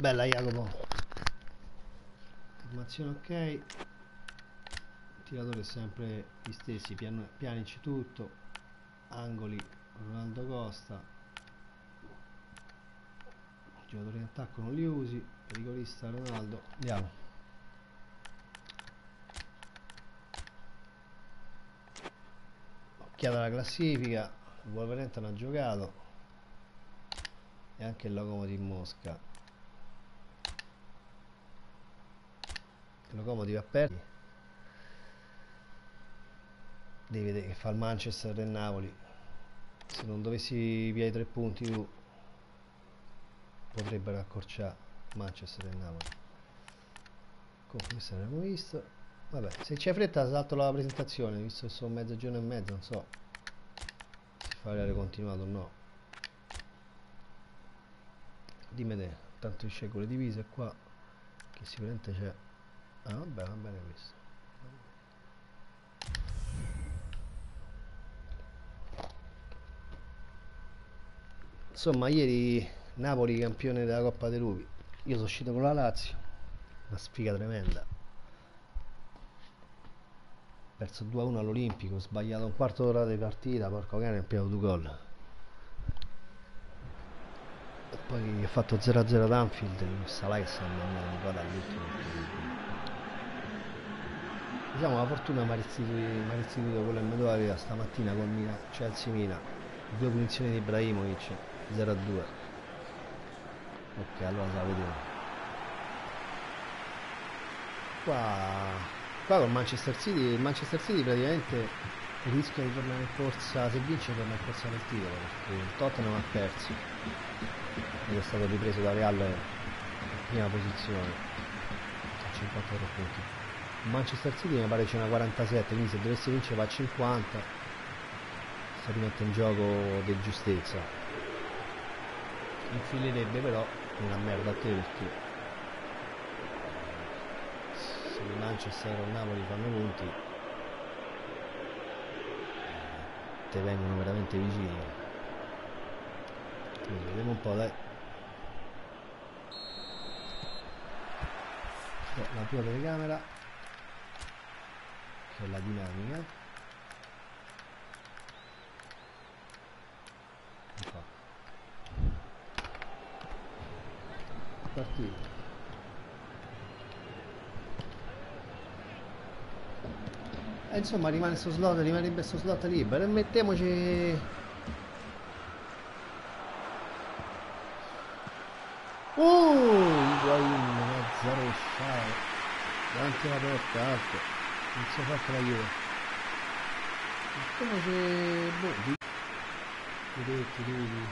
bella Jacopo. Formazione ok. Tiratore sempre gli stessi pian pianici tutto. Angoli Ronaldo Costa. Giocatori in attacco non li usi. Rigorista Ronaldo. Andiamo. Occhiata alla classifica. Il Wolverhampton ha giocato. E anche il Locomotive Mosca il Locomotive ha perso devi vedere che fa il Manchester e il Napoli. Se non dovessi via i tre punti tu potrebbero accorciare Manchester e Napoli. Comunque questo l'abbiamo visto. Vabbè se c'è fretta salto la presentazione visto che sono mezzogiorno e mezzo non so se fare continuato o no. Dimmi te tanto scelgo le divise qua che sicuramente c'è ah vabbè va bene questo. Insomma ieri Napoli campione della Coppa dei Lupi. Io sono uscito con la Lazio. Una sfiga tremenda. Perso 2-1 all'Olimpico sbagliato un quarto d'ora di partita porco cane ho piato due gol. E poi ho fatto 0-0 ad Anfield là che sta andando po' dall'ultimo diciamo la fortuna mi ha restituito, restituito quello che mi doveva stamattina con Mina, Chelsea Mina due punizioni di Ibrahimovic 0 a 2 ok allora la vedevo qua qua con Manchester City il Manchester City praticamente rischia di tornare in corsa se vince torna in corsa del titolo perché il Tottenham ha perso ed è stato ripreso da Real in prima posizione a 53 punti Manchester City mi pare c'è una 47 quindi se dovesse vincere va a 50 si rimette in gioco del giustezza. Infilerebbe però una merda a te perché se il Manchester o il Napoli fanno punti te vengono veramente vicini. Quindi vediamo un po' dai. La tua telecamera è la dinamica. Partito e insomma rimane sto slot rimarrebbe sto slot libero. E mettiamoci Uh, Higuain, mezza rovesciata davanti alla porta, alto, non si fa che la Juve. Come se... boh. Diretti, lui.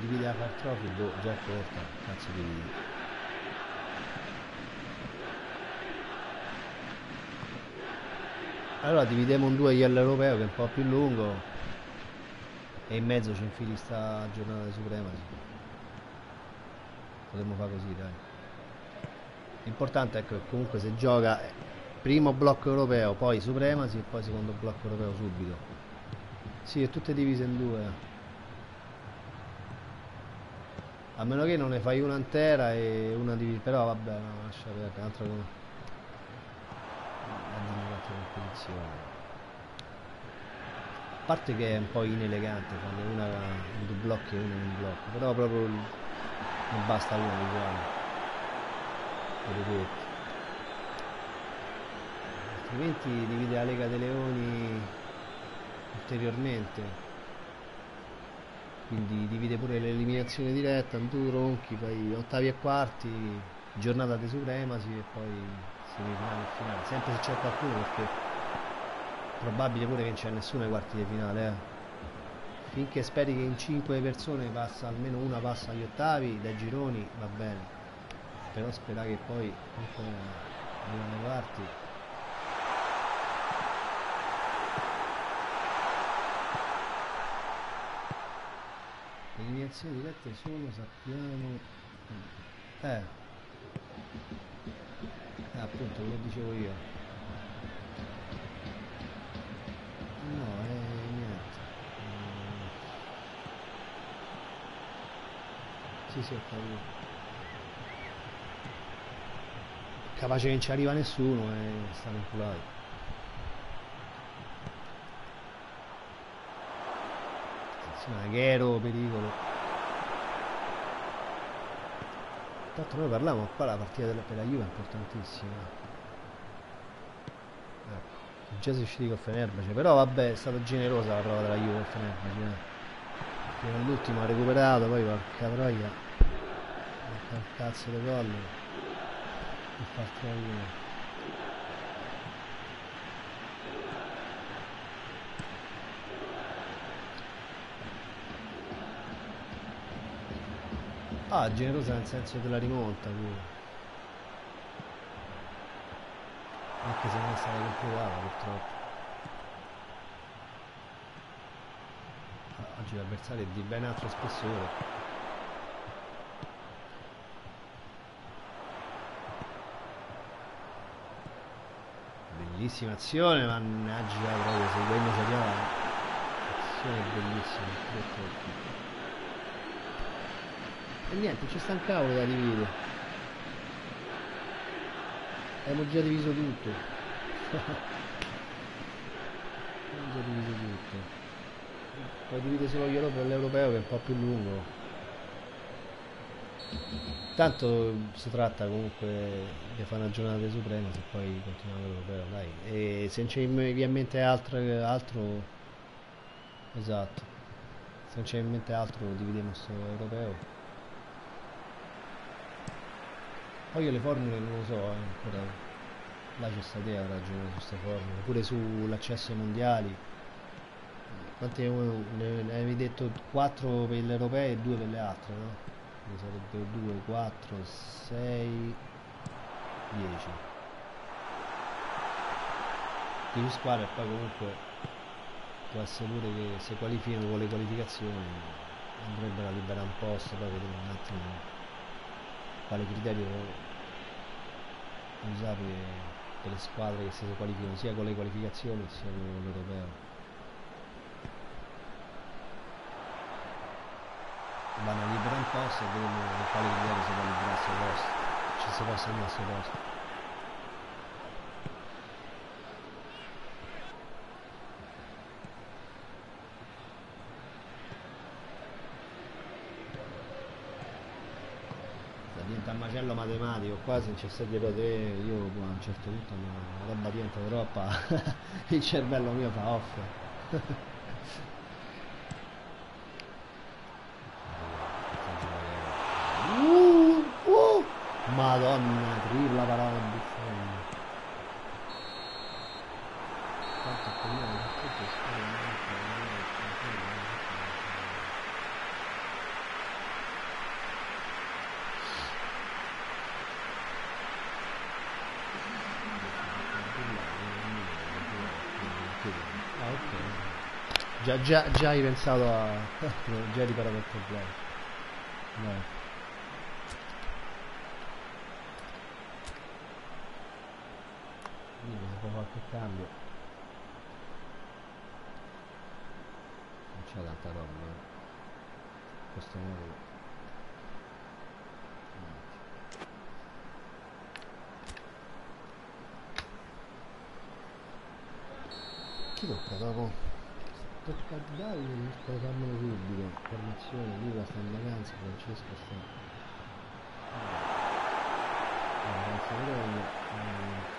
Divide la trophy, boh, già è corta, cazzo dividi. Allora dividiamo un duello europeo che è un po' più lungo e in mezzo ci infili sta giornata di supremacy potremmo fare così dai l'importante è che comunque se gioca primo blocco europeo poi supremacy e poi secondo blocco europeo subito. Sì è tutte divise in due. A meno che non ne fai una intera e una divisa però vabbè no, lascia perdere un'altra cosa un'altra competizione. A parte che è un po' inelegante farne una in due blocchi e una in un blocco però proprio non basta uno diciamo vedete altrimenti divide la Lega dei Leoni ulteriormente. Quindi divide pure l'eliminazione diretta in due ronchi poi ottavi e quarti giornata di supremacy e poi semifinale e finale. Sempre se c'è qualcuno perché probabile pure che non c'è nessuno ai quarti di finale eh. finché speri che in 5 persone passa almeno una passa agli ottavi dai gironi va bene però spera che poi quarti le eliminazioni dirette sono sappiamo eh eh appunto lo dicevo io No, eh, niente. sì, sì, ho capito. Capace che non ci arriva nessuno e stanno inculati. Attenzione, Aghero, pericolo. Tanto noi parliamo qua la partita della, per la Juve è importantissima. Ecco, già si è usciti con Fenerbahce, però vabbè è stata generosa la prova della Juve con Fenerbahce. Eh. Fino all'ultimo ha recuperato, poi porca troia. Che cazzo di gol. E fa il 3 1. Ah, generosa nel senso della rimonta pure. Anche se non è stata completata purtroppo. Ah, Oggi l'avversario è di ben altro spessore. Bellissima azione, mannaggia proprio, seguendo Seriava. Azione bellissima. E niente, ci sta un cavolo da dividere. Abbiamo già diviso tutto. Abbiamo già diviso tutto. Poi divide solo gli europei l'europeo che è un po' più lungo. Tanto si tratta comunque di fare una giornata suprema se poi continuiamo l'europeo, dai. E se non ci viene in mente altro, altro esatto. Se non c'è in mente altro dividiamo questo europeo. Poi io le formule non lo so, eh, ancora. Là c'è sta te a ragionare su queste formule, pure sull'accesso ai mondiali. Quanti ne avevi detto 4 per le europee e 2 per le altre, no? Quindi sarebbe 2, 4, 6, 10. 10 squadre e poi comunque può essere pure che se qualificano con le qualificazioni andrebbero a liberare un posto, poi vedremo un attimo quale criterio usare per le squadre che si qualificano sia con le qualificazioni sia con l'europeo vanno a liberare un posto e vedono con quale criterio si può liberare il suo posto ci si può al suo posto diventa un macello matematico qua se non c'è stato dietro te io a un certo punto la roba diventa troppa. Il cervello mio fa off uh, uh, madonna tripla parola di fondo quanto coglione tutto Ah, ok. Già, già, già hai pensato a... già hai riparato il problema. Vai. Quindi se fa qualche cambio. Non c'è tanta roba. eh. Questo modo. Chi tocca dopo? A Davide, puoi farmelo subito. Formazione, Luca vacanza, Francesco sta. Vacanza di Roma. eh,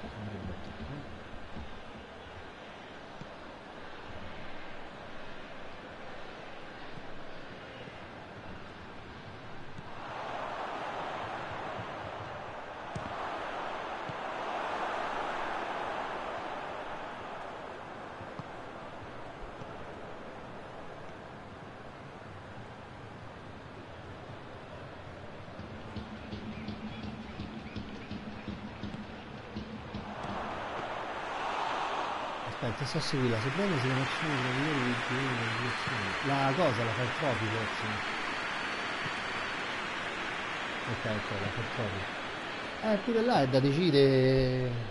sarebbe attaccato. Aspetta, sto a seguire, se prende se la facciamo di loro di più La cosa la fa il Tropi forse. Ok, ok, la fa il Tropi. Eh, pure là è da decidere.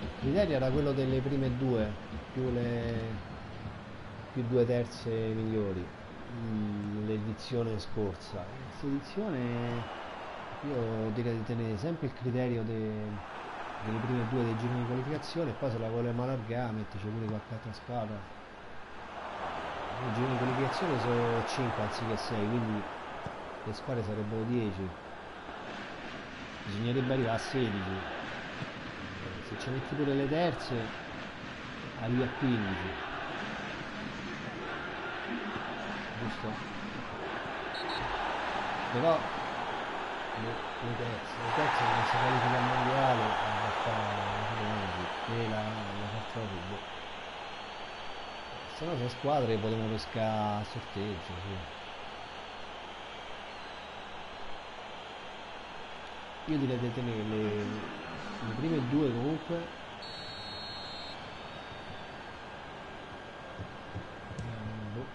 Il criterio era quello delle prime due, più le più due terze migliori. mm, l'edizione scorsa. Questa edizione io direi di tenere sempre il criterio de- delle prime due dei giri di qualificazione e poi se la vogliamo allargare metterci pure qualche altra squadra. I giri di qualificazione sono 5 anziché 6, quindi le squadre sarebbero 10. Bisognerebbe arrivare a 16. Se ci metti pure le terze, arrivi a 15. Giusto? Però le terze, le terze non si qualifica al mondiale a fare e la, la proprio, boh. Se no sono squadre potremmo pescare a sorteggio, sì. Io direi di tenere le, le prime due comunque. Mm, boh.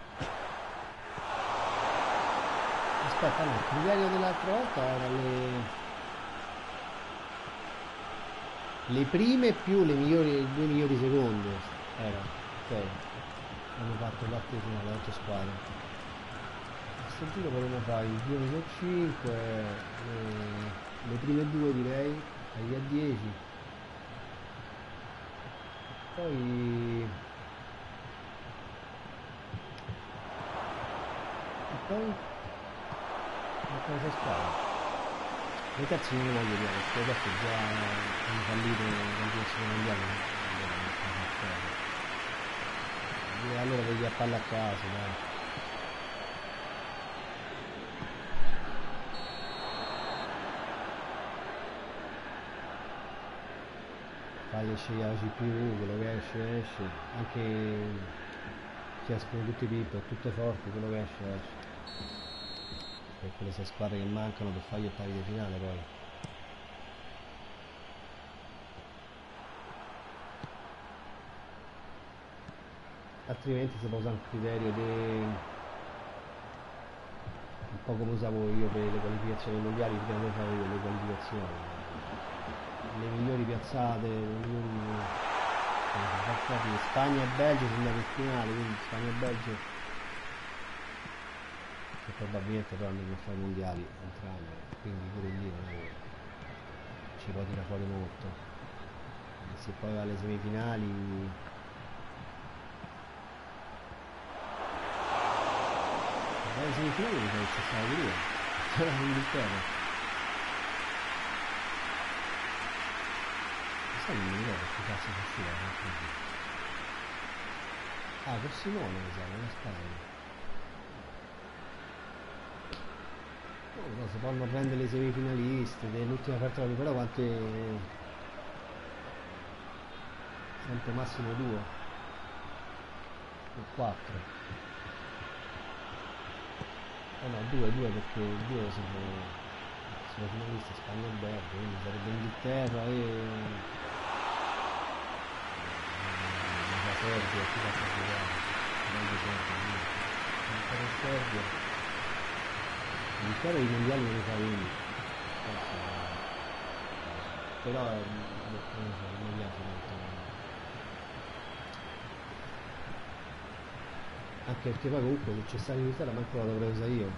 Aspetta, no, il criterio dell'altra volta era le... Le prime più le migliori, le due migliori seconde. Era, ok. Hanno fatto parte finale, le altre squadre. Questo giro potremmo fare il giro di 5, le, le prime due direi, agli a 10. Poi... E poi... Ma cosa squadra? Le terze non le voglio dire, perché dopo già hanno fallito la continuazione mondiale. Allora vedi a palla a casa, dai. fai esce la CPU, quello che esce esce, anche se escono tutti i pip, tutte forti, quello che esce esce. Per quelle sei squadre che mancano per fare gli ottavi di finale poi. Altrimenti si può usare un criterio di un po' come usavo io per le qualificazioni mondiali, prima di fare io le qualificazioni le migliori piazzate, le migliori eh, Spagna e Belgio sono andati in finale, quindi Spagna e Belgio che probabilmente però hanno fare i mondiali entrambi, quindi pure lì è che ci può tirare fuori molto. E se poi va alle semifinali alle semifinali mi che c'è stata pure io, l'Inghilterra. sai non mi ricordo che cazzo fosse la Ah, per Simone mi sa, non Spagna. Non so, si possono prendere le semifinaliste dell'ultima partita, però quante... Sempre massimo due. O quattro. Eh no, due, due perché due sono, sono finaliste Spagna e Belgio, quindi sarebbe Inghilterra e Serbia, chi la Serbia? Ancora in Serbia. L'Italia i mondiali non li fa lui. Però non so, non mi piace molto. Anche perché poi comunque se c'è stato in Italia manco la dovrei usare io.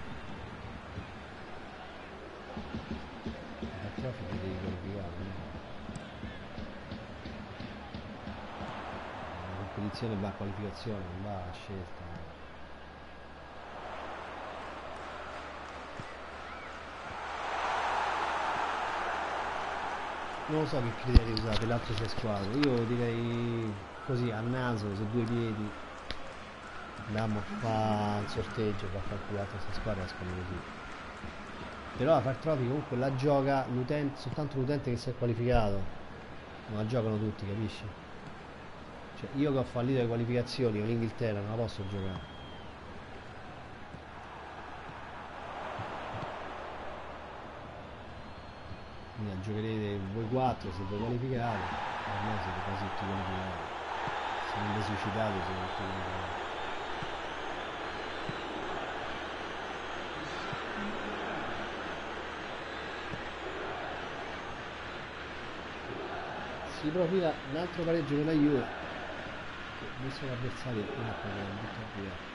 La traffico devi qualificare. competizione va a qualificazione, non va a scelta. Non lo so che criteri usate, l'altro sei squadre. Io direi così a naso, su due piedi, andiamo a fare il sorteggio, a fare le altre sei squadre escono così. Però la Far Trophy comunque la gioca soltanto l'utente che si è qualificato. Non la giocano tutti, capisci? Cioè, io che ho fallito le qualificazioni con l'Inghilterra non la posso giocare. 4 se vi ormai siete quasi tutti qualificati. Se non vi siete tutti qualificati. Si profila un altro pareggio per la Juve che visto l'avversario è quello che l'ha buttato via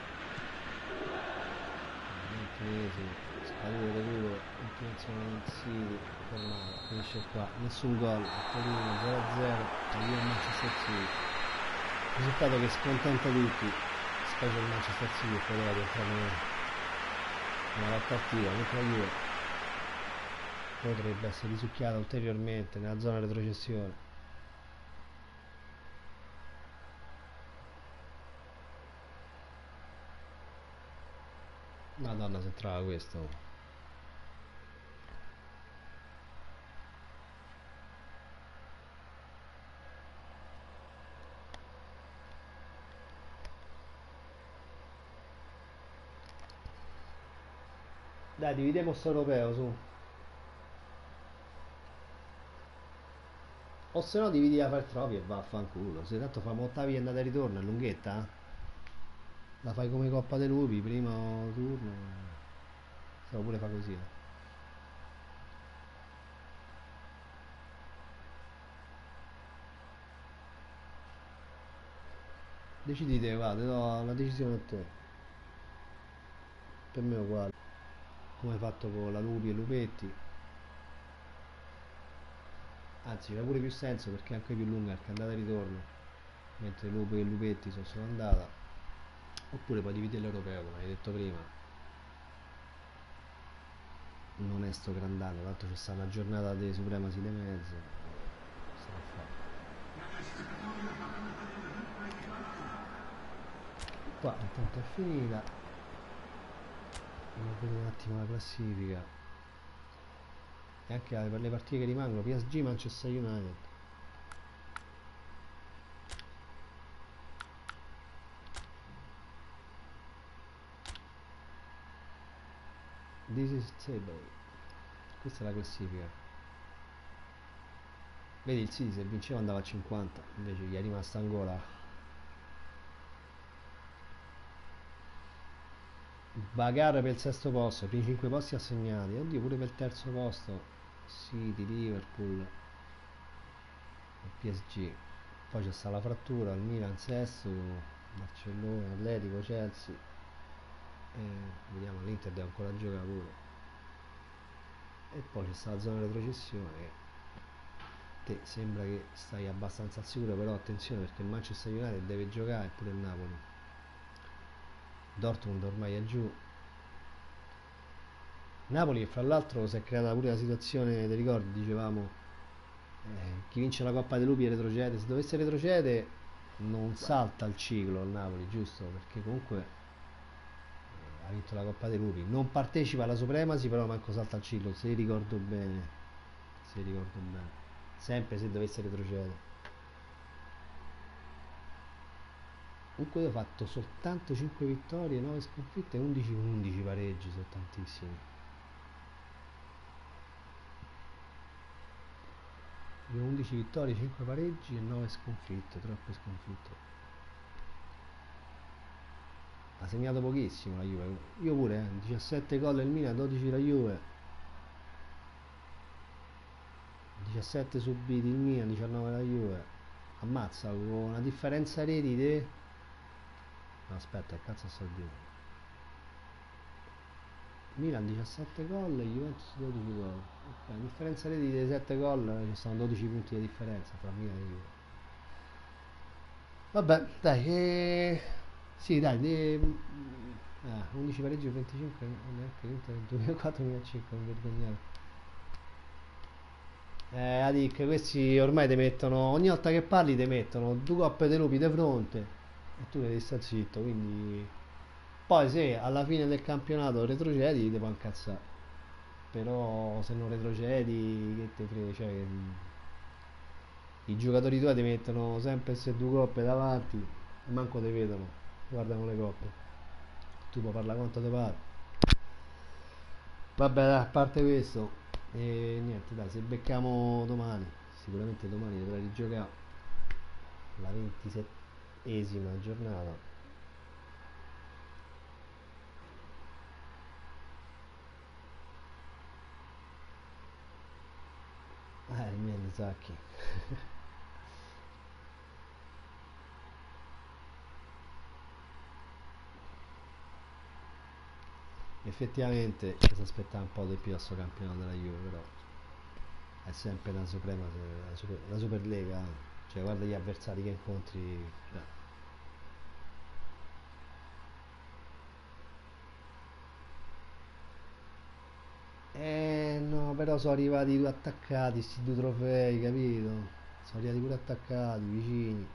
recupero continuazione del City fermata finisce qua. Nessun gol Torino 0-0 avvia il Manchester City. Risultato che scontenta tutti specie il Manchester City che poteva rientrare nella attiva mentre la Juve potrebbe essere risucchiata ulteriormente nella zona retrocessione. Madonna se entrava questo. Dai, dividiamo sto europeo su. O se no dividi la far troppi e vaffanculo. Se tanto famo ottavi e andata e ritorno, è lunghetta? eh? La fai come Coppa dei Lupi, primo turno. Se lo pure fa così. eh. Decidi te, guarda, do la decisione a te. Per me è uguale. Come fatto con la Lupi e Lupetti. Anzi, c'ha pure più senso perché è anche più lunga perché andata e ritorno. Mentre Lupi e Lupetti sono solo andata. Oppure puoi dividere l'europeo, come hai detto prima. Non è sto grandano, tanto c'è sta una giornata di supremasi di mezzo. Sta a fare. Qua intanto è finita. Andiamo a vedere un attimo la classifica. E anche per le partite che rimangono, PSG Manchester United. This is table. Questa è la classifica. Vedi il se vinceva andava a 50, invece gli è rimasta ancora Bagarre per il sesto posto, i primi 5 posti assegnati. Oddio, pure per il terzo posto. City, Liverpool PSG. Poi c'è sta la frattura, il Milan sesto, Barcellona, Atletico, Chelsea. E vediamo, l'Inter deve ancora giocare pure. E poi c'è sta la zona retrocessione te sembra che stai abbastanza sicuro, però attenzione perché il Manchester United deve giocare e pure il Napoli. Dortmund ormai è giù. Napoli, fra l'altro, si è creata pure la situazione, ti ricordi, dicevamo, eh, chi vince la Coppa dei Lupi retrocede. Se dovesse retrocedere, non salta il ciclo il Napoli, giusto? Perché comunque eh, ha vinto la Coppa dei Lupi. Non partecipa alla Supremasi, però manco salta il ciclo, se ricordo bene. Se ricordo bene. Sempre se dovesse retrocedere. Comunque io ho fatto soltanto 5 vittorie, 9 sconfitte e 11 11 pareggi, sono tantissimi. Io ho 11 vittorie, 5 pareggi e 9 sconfitte, troppe sconfitte. Ha segnato pochissimo la Juve. Io pure, eh, 17 gol il Milan, 12 la Juve. 17 subiti il Milan, 19 la Juve. Ammazza, con una differenza reti aspetta, che cazzo sto dire? Milan 17 gol, Juventus 12 gol. Ok, differenza reti dei 7 gol ci sono 12 punti di differenza tra Milan e Juve. Vabbè, dai, eh, sì, dai, di... ah, 11 pareggi e 25, neanche vinto nel 2004-2005, non vergognare. Eh, Adic, questi ormai ti mettono, ogni volta che parli ti mettono due coppe dei lupi di fronte e tu devi stare zitto, quindi poi se alla fine del campionato retrocedi ti puoi incazzare, però se non retrocedi che te frega, cioè i giocatori tuoi ti mettono sempre queste due coppe davanti e manco te vedono, guardano le coppe, tu puoi parlare quanto ti pare. Vabbè, a parte questo, e niente, dai, se becchiamo domani, sicuramente domani dovrà rigiocare la 27esima giornata. Eh, il mio Miyazaki. effettivamente ci si aspetta un po' di più a sto campionato della Juve però è sempre una suprema la, super, la Superlega cioè guarda gli avversari che incontri cioè. Eh no, però sono arrivati due attaccati, sti due trofei, capito? Sono arrivati pure attaccati, vicini.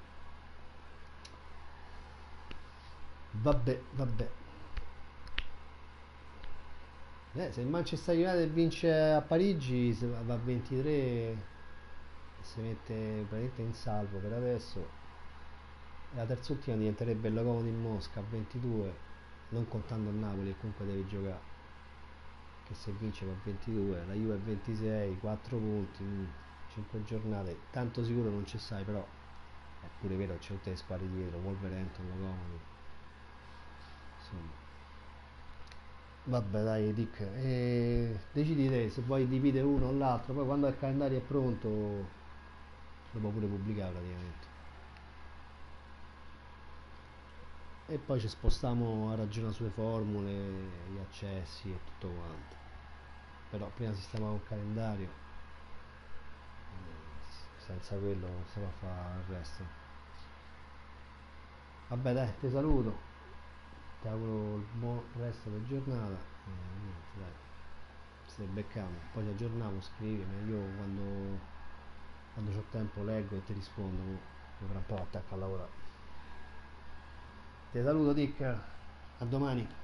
Vabbè, vabbè. Eh, se il Manchester United vince a Parigi va a 23 si mette praticamente in salvo per adesso. La terz'ultima diventerebbe il Lokomotiv di Mosca a 22 non contando il Napoli che comunque deve giocare. Che se vince va a 22 la Juve a 26 4 punti 5 giornate. Tanto sicuro non ci sai però è pure vero c'è tutte le squadre dietro Wolverhampton Lokomotiv insomma. Vabbè dai Dick, e decidi te se vuoi dividere uno o l'altro, poi quando il calendario è pronto lo pure pubblicare praticamente. E poi ci spostiamo a ragionare sulle formule, gli accessi e tutto quanto. Però prima sistemiamo un calendario, eh, senza quello non si può fare il resto. Vabbè dai, ti saluto. Ti auguro il buon resto della giornata. E niente, dai. Se becchiamo, poi ci aggiorniamo, scrivimi. Io quando, quando ho tempo leggo e ti rispondo. Fra un po' attacco a lavorare. Ti saluto Dick. A domani.